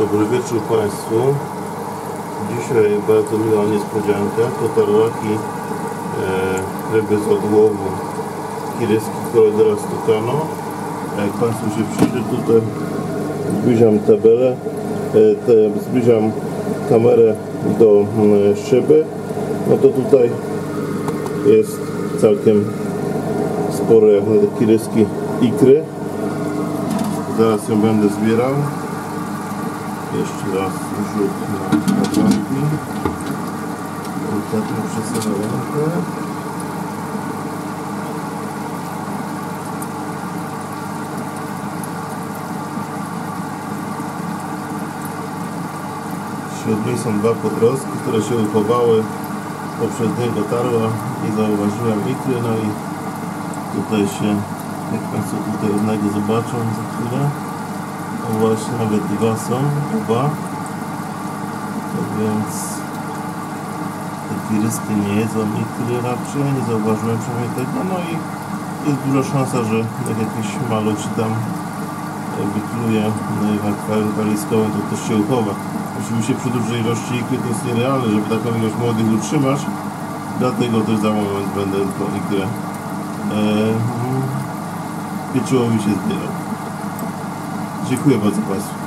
Dobry wieczór Państwu. Dzisiaj bardzo miła niespodzianka. To tarlaki e, ryby z odłowu kiryski Koledera Stukano. Jak Państwo się przyjrzy tutaj zbliżam tabelę, e, te, zbliżam kamerę do mm, szyby. No to tutaj jest całkiem te kiryski ikry. Zaraz ją będę zbierał. Jeszcze raz rzut na obrączki. Delikatnie przesunę rękę. Wśród nich są dwa podrostki, które się uchowały poprzedniego tarła i zauważyłem ikry, no i tutaj się, jak Państwo tutaj jednego zobaczą za chwilę, no właśnie nawet dwa są, dwa. Tak więc te kiryski nie jedzą ikry raczej, nie zauważyłem przynajmniej tego, no i jest duża szansa, że jak jakiś maluch tam e, wykluje no w akwarium walizkowym, to też się uchowa. Oczywiście przy dużej ilości ikry to jest nierealne, żeby taką ilość młodych utrzymać, dlatego też za moment będę tą ikrę e, pieczyłowi się zbierał. Dziękuję bardzo Państwu.